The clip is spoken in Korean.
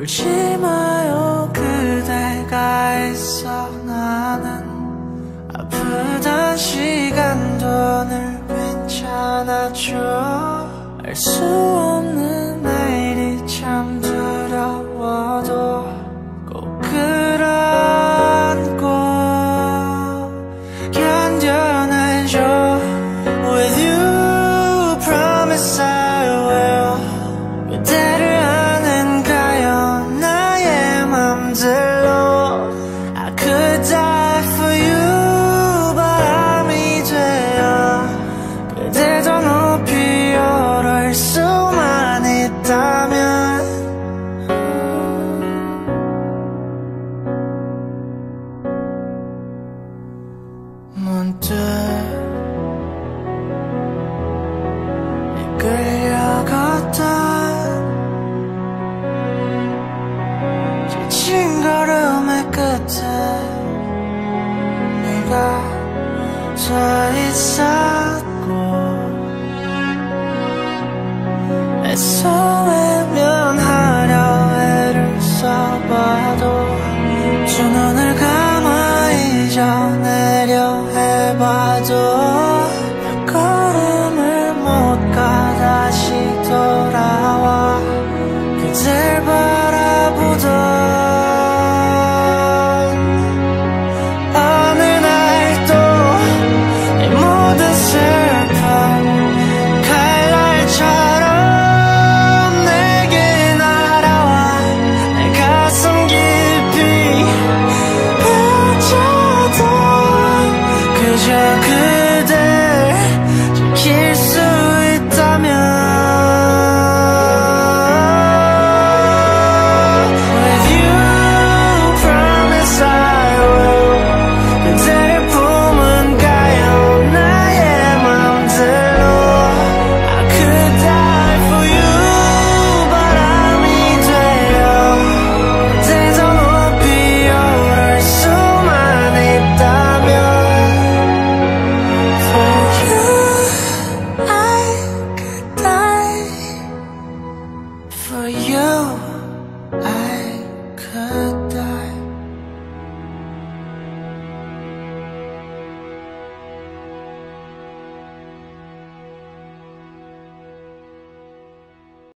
울지 마요 그대가 있어 나는 아프던 시간도 늘 괜찮아져 알수 문득 이끌려갔던 지친 걸음의 끝에 네가 서 있었고 애써 외면하려 애를 써봐도 두 눈을 감 pleasure